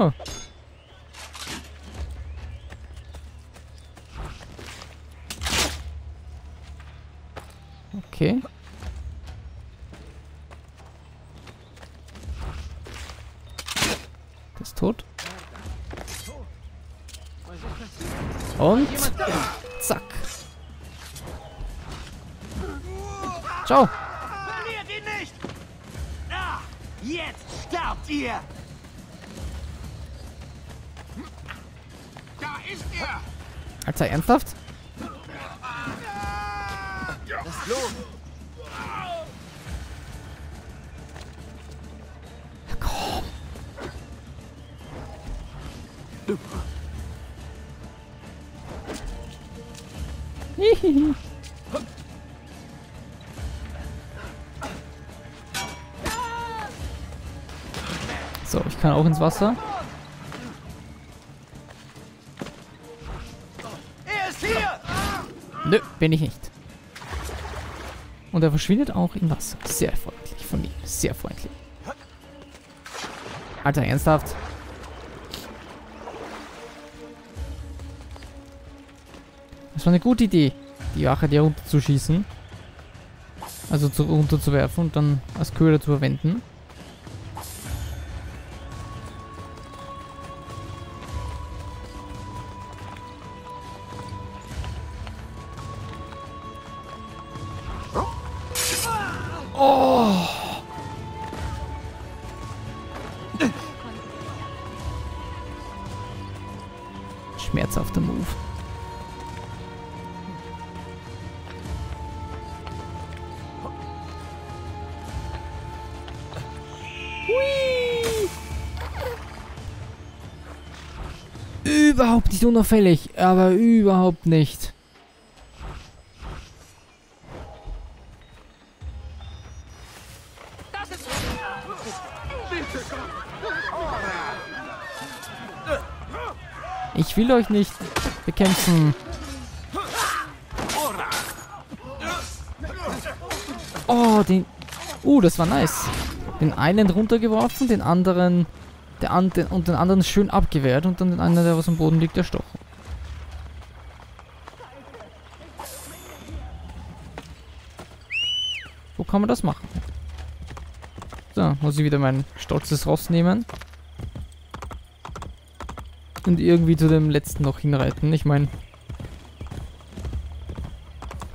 Oh. Okay. Das ist tot. Und zack. Ciao. Ist er! Alter, ernsthaft? Komm. Hihihi. So, ich kann auch ins Wasser. Nö, bin ich nicht. Und er verschwindet auch im Wasser. Sehr freundlich von ihm. Sehr freundlich. Alter, ernsthaft? Das war eine gute Idee, die Wache dir runterzuschießen. Also zu, runterzuwerfen und dann als Köder zu verwenden. Schmerzhafter Move. Hui! Überhaupt nicht unauffällig, aber überhaupt nicht. Will euch nicht bekämpfen. Oh, den... Uh, das war nice. Den einen runtergeworfen, den anderen... Der an, den, und den anderen schön abgewehrt und dann den einen, der was am Boden liegt, erstochen. Wo kann man das machen? So, muss ich wieder mein stolzes Ross nehmen. Und irgendwie zu dem letzten noch hinreiten. Ich meine...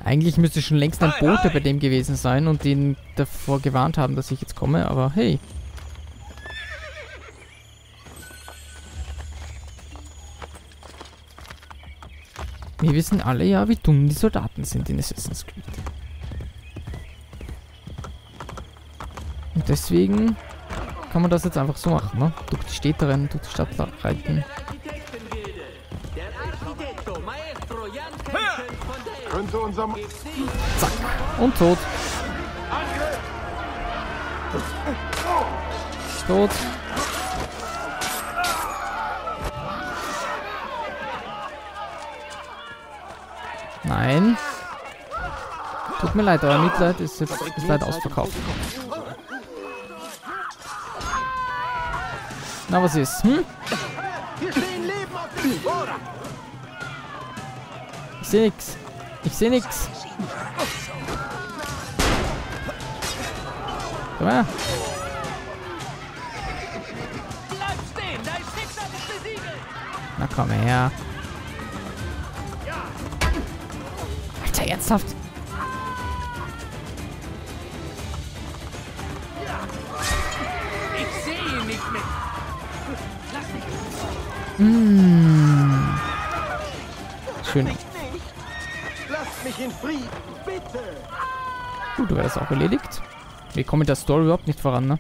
Eigentlich müsste schon längst ein Boot bei dem gewesen sein und den davor gewarnt haben, dass ich jetzt komme, aber hey. Wir wissen alle ja, wie dumm die Soldaten sind in Assassin's Creed. Und deswegen kann man das jetzt einfach so machen, ne? Durch die Städte rennen, durch die Stadt reiten. Zack. Und tot. Tot. Nein. Tut mir leid, euer Mitleid ist jetzt ist leider ausverkauft. Na, was ist? Hm? Ich sehe nix. Ich sehe nix. Komm her. Na komm her. Alter, ernsthaft? Ich sehe ihn nicht mehr! Mmh. Schön. Lasst mich in Frieden! Bitte! Gut, wäre das auch erledigt. Wir kommen mit der Story überhaupt nicht voran, ne?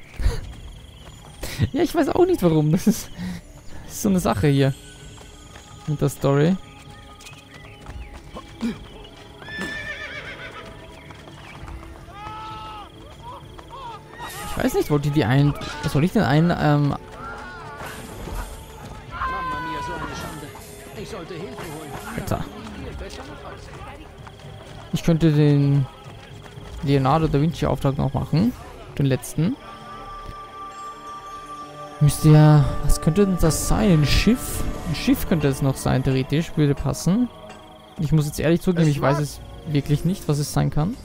ja, ich weiß auch nicht warum. Das ist, das ist so eine Sache hier. Mit der Story. Ich weiß nicht, wollte die ein... Was soll ich denn ein... Ähm, Ich könnte den Leonardo da Vinci Auftrag noch machen. Den letzten. Müsste ja... Was könnte denn das sein? Ein Schiff? Ein Schiff könnte es noch sein, theoretisch. Würde passen. Ich muss jetzt ehrlich zugeben, ich weiß es wirklich nicht, was es sein kann.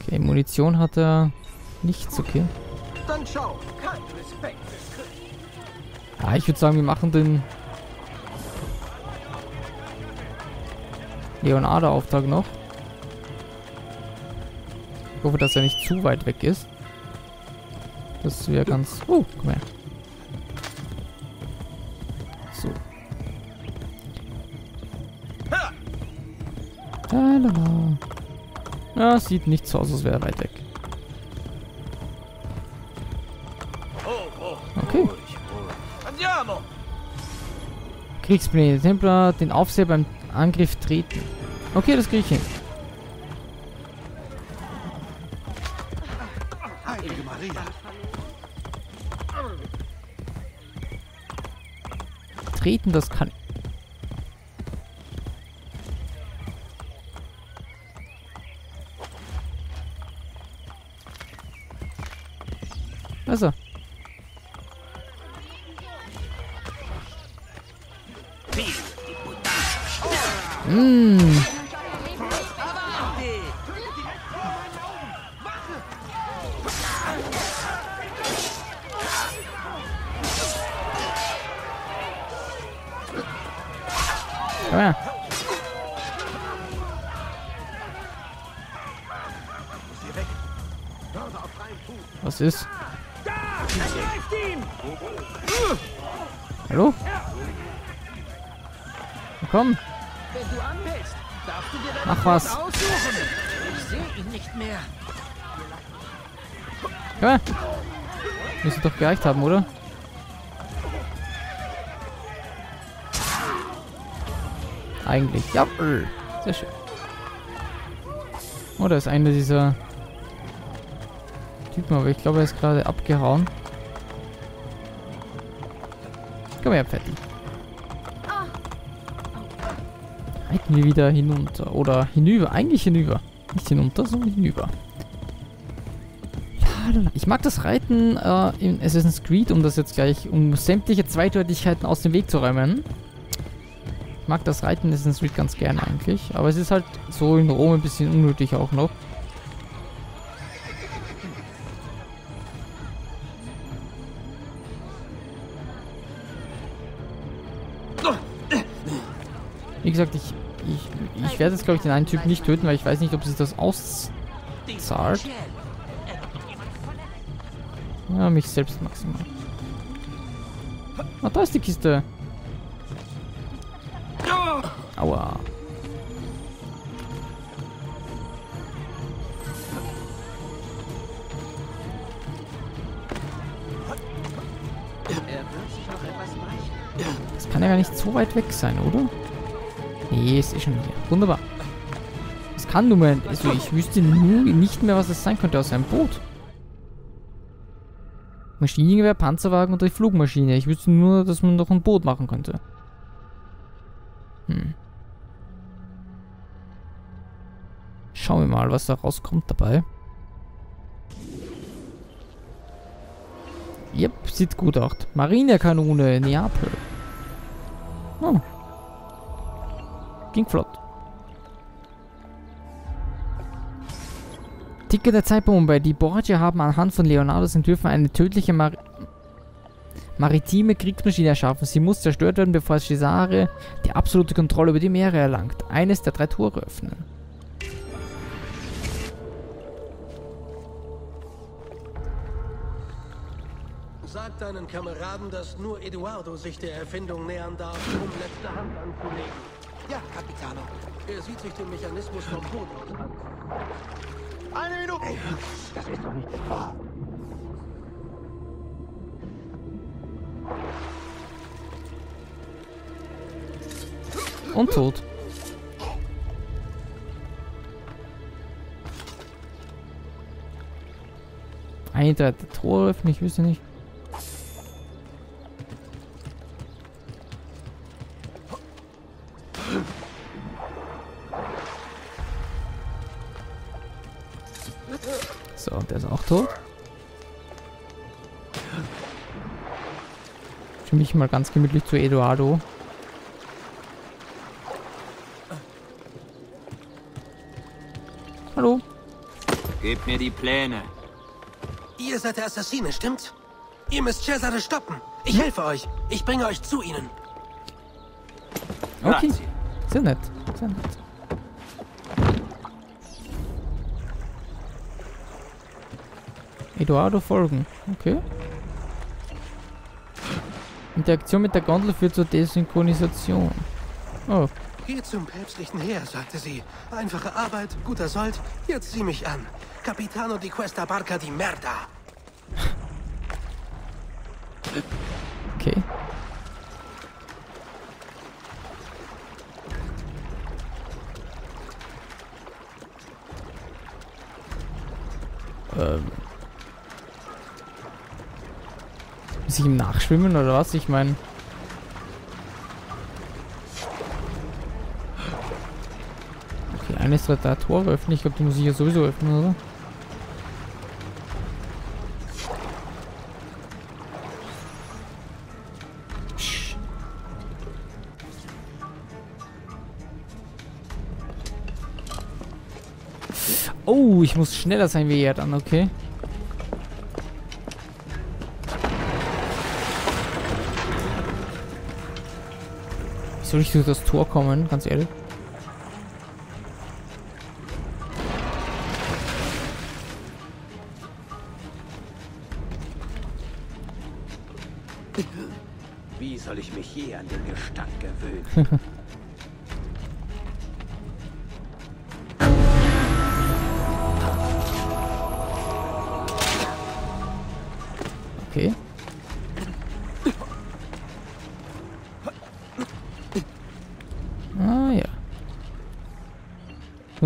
Okay, Munition hat er nichts, okay. Dann schau. Kein Respekt. Ja, ich würde sagen, wir machen den Leonardo-Auftrag noch. Ich hoffe, dass er nicht zu weit weg ist. Das wäre ganz... Oh, komm her. So. Lalala. Ja, sieht nicht so aus, als wäre er weit weg. Kriegspläne. Templer den Aufseher beim Angriff treten. Okay, das kriege ich hin. Heilige Maria! Treten, das kann... Also. Was ist? Hallo? Na Komm, mach was. her. Müsste doch gereicht haben, oder? Eigentlich. Ja. Sehr schön. Oh, da ist einer dieser Typen, aber ich glaube, er ist gerade abgehauen. Komm her, Fetti. Reiten wir wieder hinunter. Oder hinüber. Eigentlich hinüber. Nicht hinunter, sondern hinüber. Ich mag das Reiten äh, in Assassin's Creed, um das jetzt gleich, um sämtliche Zweideutigkeiten aus dem Weg zu räumen. Ich mag das Reiten in Assassin's Creed ganz gerne eigentlich. Aber es ist halt so in Rom ein bisschen unnötig auch noch. Gesagt, ich, ich, ich werde jetzt glaube ich den einen Typ nicht töten, weil ich weiß nicht, ob sich das auszahlt. Ja, mich selbst maximal. Ah, da ist die Kiste. Aua. Das kann ja gar nicht so weit weg sein, oder? Nee, es ist schon hier. Wunderbar. Es kann nur mal... Also ich wüsste nur nicht mehr, was es sein könnte aus einem Boot. Maschinengewehr, Panzerwagen und die Flugmaschine. Ich wüsste nur, dass man noch ein Boot machen könnte. Hm. Schauen wir mal, was da rauskommt dabei. Yep, sieht gut aus. Marinekanone, Neapel. Oh. Ging flott. Ticket der Zeitbombe. Die Borgia haben anhand von Leonardos Entwürfen eine tödliche Mar maritime Kriegsmaschine erschaffen. Sie muss zerstört werden, bevor Cesare die absolute Kontrolle über die Meere erlangt. Eines der drei Tore öffnen. Sag deinen Kameraden, dass nur Eduardo sich der Erfindung nähern darf, um letzte Hand anzulegen. Ja, Capitano. Er sieht sich den Mechanismus vom Boot aus an. Eine Minute! das ist doch nicht wahr. Und tot. Eine der Tore öffnen, ich wüsste nicht. So, der ist auch tot. Für mich mal ganz gemütlich zu Eduardo. Hallo. Gebt mir die Pläne. Ihr seid der Assassine, stimmt's? Ihr müsst Cesare stoppen. Ich helfe euch. Ich bringe euch zu ihnen. Okay. Sehr nett. Sehr nett. Eduardo folgen. Okay. Interaktion mit der Gondel führt zur Desynchronisation. Oh. Geht zum päpstlichen Heer, sagte sie. Einfache Arbeit, guter Sold. Jetzt sieh mich an. Capitano di questa barca di merda. Okay. Ähm. Muss ich ihm nachschwimmen oder was? Ich meine. Okay, eines der drei Tore öffnen. Ich glaube, die muss ich ja sowieso öffnen, oder? Oh, ich muss schneller sein wie er dann, okay. Soll ich durch das Tor kommen, ganz ehrlich? Wie soll ich mich je an den Gestank gewöhnen?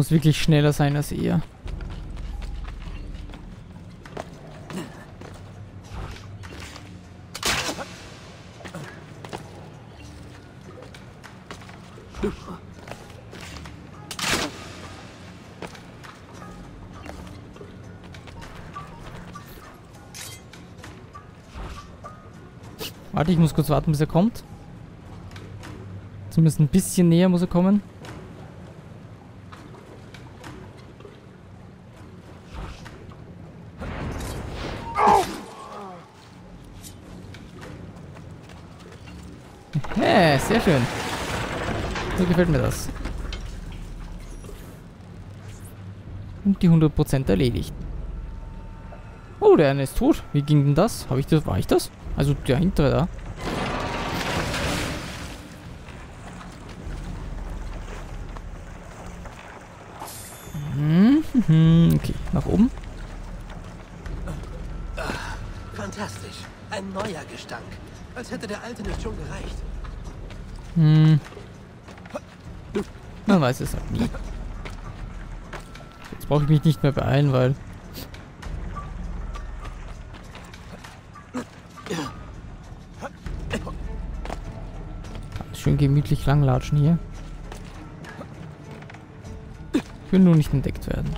muss wirklich schneller sein als ihr. Warte, ich muss kurz warten, bis er kommt. Zumindest ein bisschen näher muss er kommen. Schön. So gefällt mir das. Und die 100% erledigt. Oh, der eine ist tot. Wie ging denn das? Habe ich das? War ich das? Also der hintere da. Mhm, Okay, nach oben. Fantastisch. Ein neuer Gestank. Als hätte der alte nicht schon gereicht. Hm. Man weiß es halt nie. Jetzt brauche ich mich nicht mehr beeilen, weil... Schön gemütlich langlatschen hier. Ich will nur nicht entdeckt werden.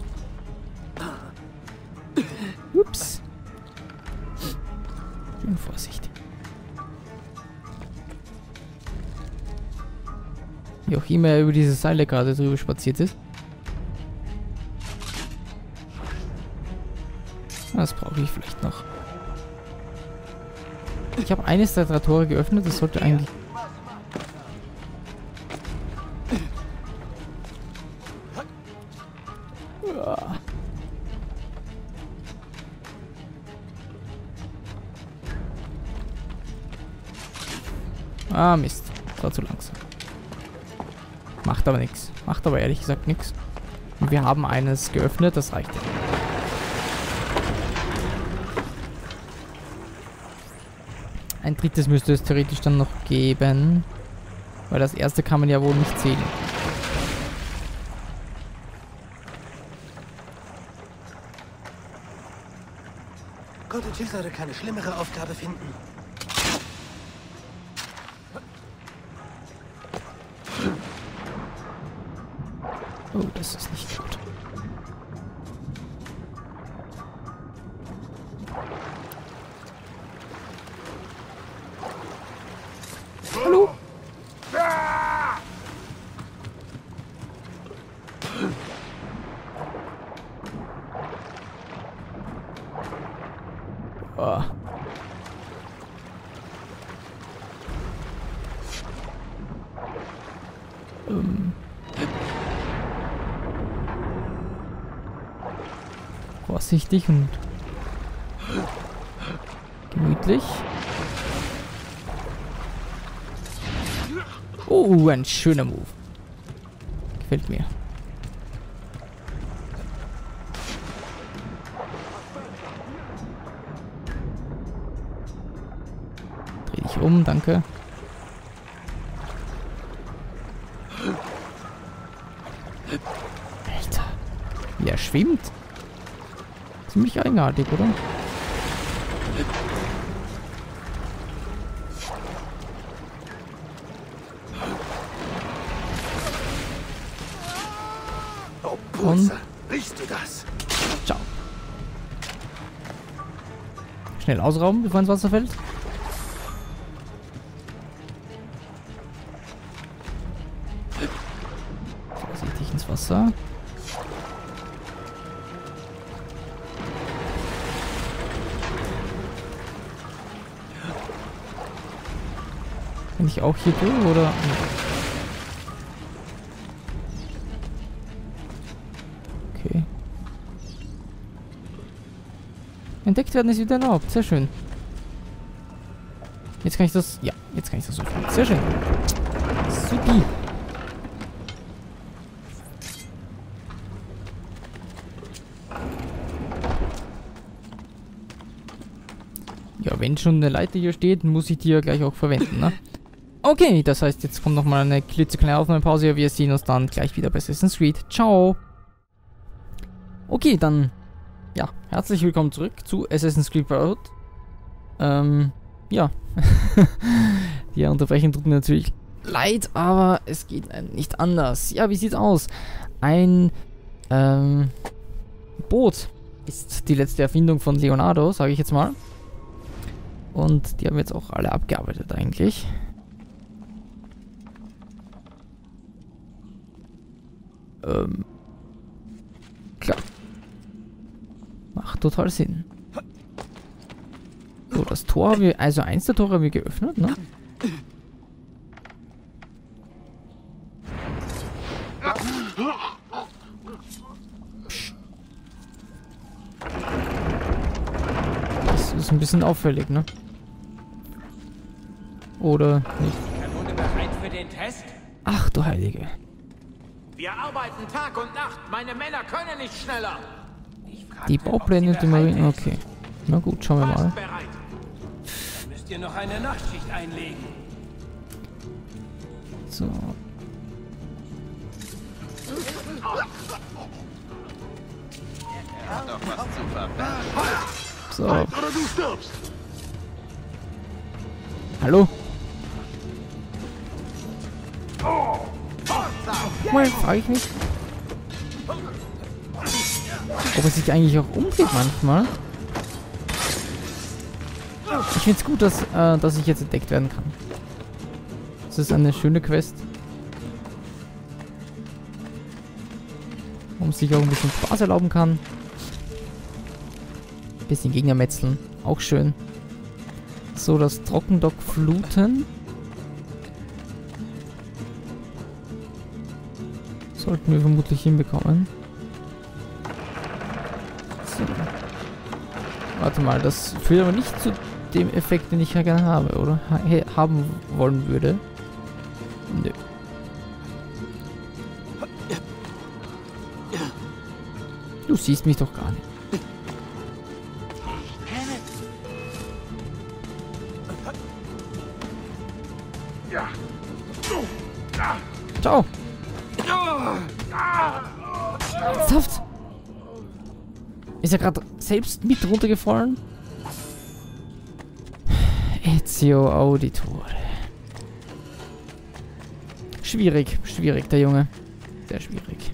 Immer er über diese Seile gerade drüber spaziert ist. Das brauche ich vielleicht noch. Ich habe eines der drei Tore geöffnet. Das sollte eigentlich... Ah, Mist. Das war zu langsam. Macht aber nichts. Macht aber ehrlich gesagt nichts. Und wir haben eines geöffnet, das reicht. Ein drittes müsste es theoretisch dann noch geben. Weil das erste kann man ja wohl nicht zählen. Konnte Cesare keine schlimmere Aufgabe finden? Das ist nicht gut. Vorsichtig und gemütlich. Oh, ein schöner Move. Gefällt mir. Dreh dich um, danke. Alter. Wie er schwimmt. Ziemlich eigenartig, oder? Oh, Putze. Riechst du das? Ciao. Schnell ausrauben, bevor ins Wasser fällt. Vorsichtig ins Wasser. Bin ich auch hier durch, oder? Okay. Entdeckt werden ist wieder erlaubt. Sehr schön. Jetzt kann ich das... Ja, jetzt kann ich das so tun. Sehr schön. Supi. Ja, wenn schon eine Leiter hier steht, muss ich die ja gleich auch verwenden, ne? Okay, das heißt, jetzt kommt nochmal eine klitzekleine Aufnahmepause. Wir sehen uns dann gleich wieder bei Assassin's Creed. Ciao. Okay, dann ja, herzlich willkommen zurück zu Assassin's Creed Brotherhood. Ähm, ja. Die Unterbrechung tut mir natürlich leid, aber es geht nicht anders. Ja, wie sieht's aus? Ein ähm, Boot ist die letzte Erfindung von Leonardo, sage ich jetzt mal. Und die haben jetzt auch alle abgearbeitet eigentlich. Ähm, klar. Macht total Sinn. So, das Tor haben wir, also eins der Tore haben wir geöffnet, ne? Das ist ein bisschen auffällig, ne? Oder nicht? Kanone bereit für den Test? Ach du Heilige. Wir arbeiten Tag und Nacht. Meine Männer können nicht schneller. Die Baupläne die Marine. Okay. Na gut, schauen wir mal. Müsst ihr noch eine Nachtschicht einlegen? So. So. Stirbst. Hallo? Moment, frage ich mich. Ob es sich eigentlich auch umdreht manchmal. Ich finde es gut, dass, äh, dass ich jetzt entdeckt werden kann. Das ist eine schöne Quest. Wo man sich auch ein bisschen Spaß erlauben kann. Bisschen Gegner metzeln. Auch schön. So, das Trockendock fluten. Sollten wir vermutlich hinbekommen. So. Warte mal, das führt aber nicht zu dem Effekt, den ich ja gerne habe, oder? Ha haben wollen würde. Nö. Du siehst mich doch gar nicht. Ciao. Ist er gerade selbst mit runtergefallen? Ezio Auditore. Schwierig, schwierig, der Junge. Sehr schwierig.